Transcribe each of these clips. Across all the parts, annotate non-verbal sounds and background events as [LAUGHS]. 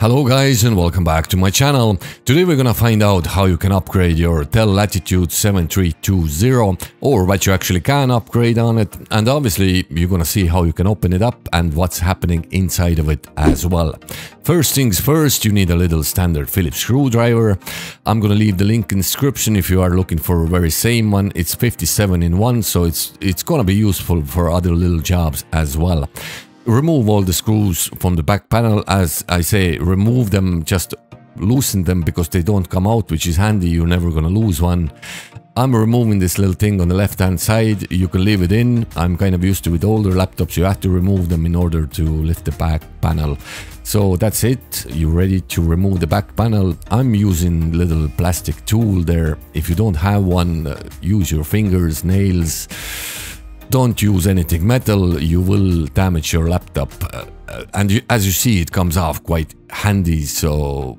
Hello guys and welcome back to my channel. Today we're gonna find out how you can upgrade your Dell Latitude 7320 or what you actually can upgrade on it and obviously you're gonna see how you can open it up and what's happening inside of it as well. First things first, you need a little standard Phillips screwdriver. I'm gonna leave the link in the description if you are looking for a very same one. It's 57 in one so it's, it's gonna be useful for other little jobs as well remove all the screws from the back panel as I say remove them just loosen them because they don't come out which is handy. You're never gonna lose one. I'm removing this little thing on the left hand side. You can leave it in. I'm kind of used to with older laptops. You have to remove them in order to lift the back panel. So that's it. You're ready to remove the back panel? I'm using little plastic tool there. If you don't have one uh, use your fingers nails don't use anything metal, you will damage your laptop. Uh, and you, as you see, it comes off quite handy, so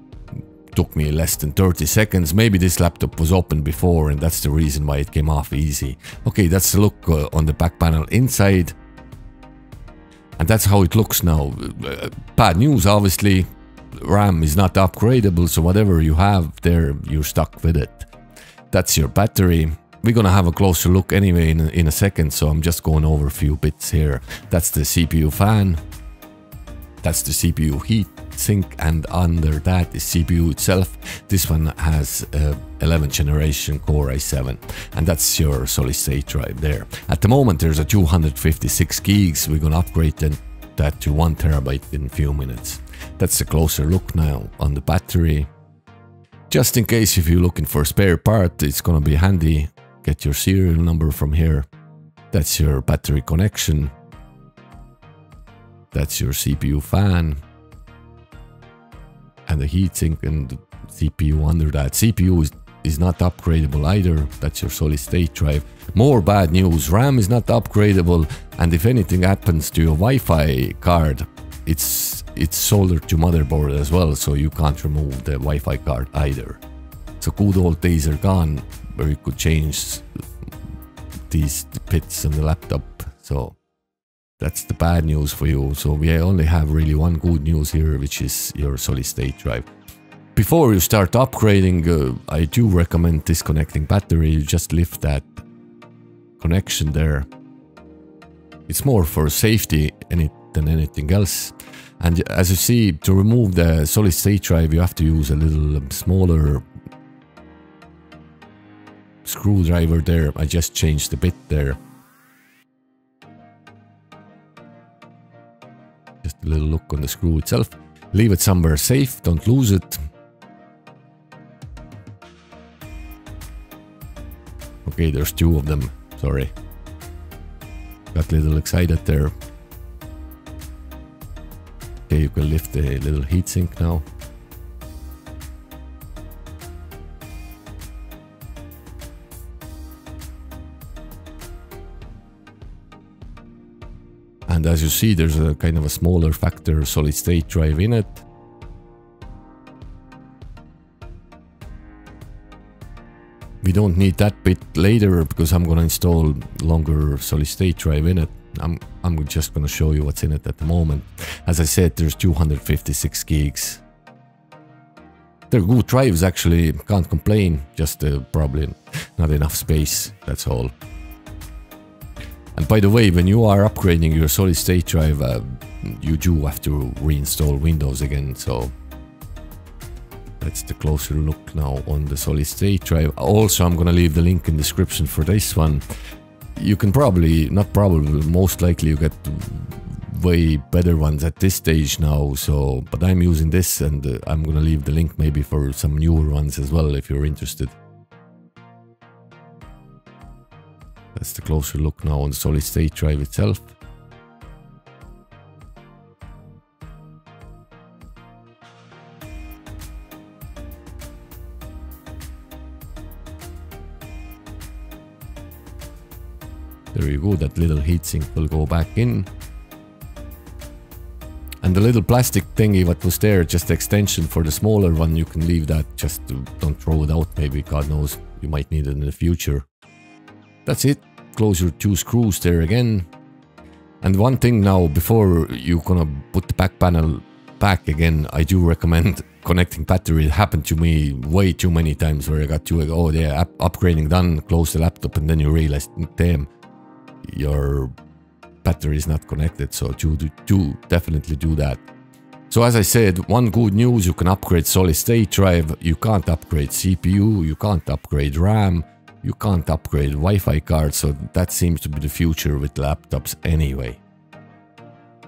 took me less than 30 seconds. Maybe this laptop was open before and that's the reason why it came off easy. Okay, that's the look uh, on the back panel inside. And that's how it looks now. Uh, bad news, obviously. RAM is not upgradable, so whatever you have there, you're stuck with it. That's your battery. We're gonna have a closer look anyway in a, in a second, so I'm just going over a few bits here. That's the CPU fan. That's the CPU heat sink and under that is CPU itself. This one has uh, 11th generation Core i7 and that's your solid state drive there. At the moment there's a 256 gigs. We're gonna upgrade that to 1 terabyte in a few minutes. That's a closer look now on the battery. Just in case if you're looking for a spare part, it's gonna be handy Get your serial number from here. That's your battery connection. That's your CPU fan. And the heatsink and the CPU under that. CPU is, is not upgradable either. That's your solid state drive. More bad news. RAM is not upgradable. And if anything happens to your Wi-Fi card, it's it's soldered to motherboard as well. So you can't remove the Wi-Fi card either. So good old days are gone where you could change these pits on the laptop. So that's the bad news for you. So we only have really one good news here, which is your solid state drive. Before you start upgrading, uh, I do recommend disconnecting battery. You just lift that connection there. It's more for safety than anything else. And as you see, to remove the solid state drive, you have to use a little um, smaller screwdriver there. I just changed the bit there. Just a little look on the screw itself. Leave it somewhere safe, don't lose it. Okay, there's two of them, sorry. Got a little excited there. Okay, you can lift the little heatsink now. And as you see, there's a kind of a smaller factor solid state drive in it. We don't need that bit later because I'm gonna install longer solid state drive in it. I'm, I'm just gonna show you what's in it at the moment. As I said, there's 256 gigs. They're good drives actually, can't complain, just uh, probably not enough space, that's all. And by the way, when you are upgrading your solid state drive, uh, you do have to reinstall Windows again, so that's the closer look now on the solid state drive. Also, I'm gonna leave the link in the description for this one. You can probably, not probably, most likely you get way better ones at this stage now, so, but I'm using this and uh, I'm gonna leave the link maybe for some newer ones as well if you're interested. That's the closer look now on the solid state drive itself. There you go, that little heatsink will go back in. And the little plastic thingy what was there, just the extension for the smaller one, you can leave that, just don't throw it out maybe, God knows, you might need it in the future. That's it close your two screws there again. And one thing now, before you're gonna put the back panel back again, I do recommend [LAUGHS] connecting battery. It happened to me way too many times where I got to, oh yeah, up upgrading done, close the laptop and then you realize, damn, your battery is not connected. So do, do, do definitely do that. So as I said, one good news, you can upgrade solid state drive, you can't upgrade CPU, you can't upgrade RAM, you can't upgrade Wi-Fi card, so that seems to be the future with laptops anyway.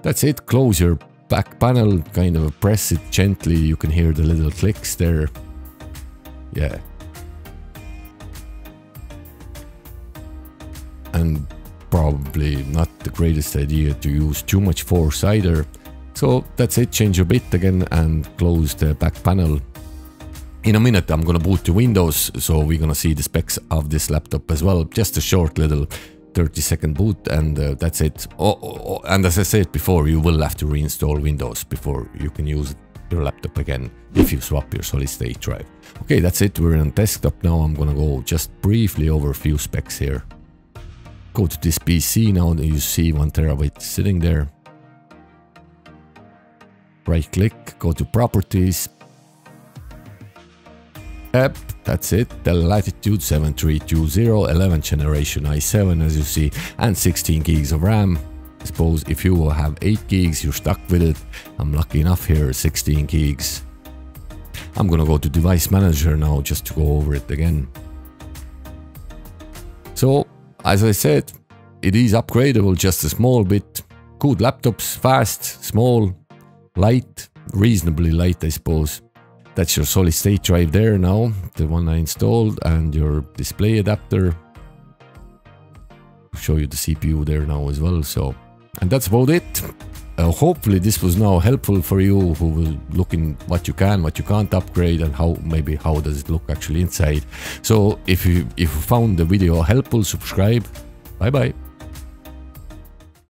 That's it, close your back panel, kind of press it gently, you can hear the little clicks there. Yeah. And probably not the greatest idea to use too much force either. So that's it, change a bit again and close the back panel. In a minute I'm gonna boot to Windows, so we're gonna see the specs of this laptop as well. Just a short little 30 second boot and uh, that's it. Oh, oh, oh, and as I said before, you will have to reinstall Windows before you can use your laptop again if you swap your solid state drive. Okay, that's it. We're on desktop now. I'm gonna go just briefly over a few specs here. Go to this PC now you see one terabyte sitting there. Right click, go to properties. Yep, that's it. The Latitude 7320 11th generation i7 as you see and 16 gigs of RAM. I suppose if you will have 8 gigs you're stuck with it. I'm lucky enough here 16 gigs. I'm gonna go to device manager now just to go over it again. So as I said, it is upgradable just a small bit. Good laptops, fast, small, light, reasonably light I suppose. That's your solid state drive there now, the one I installed, and your display adapter. Show you the CPU there now as well, so... And that's about it. Uh, hopefully this was now helpful for you who will look in what you can, what you can't upgrade and how maybe how does it look actually inside. So if you if you found the video helpful, subscribe. Bye bye.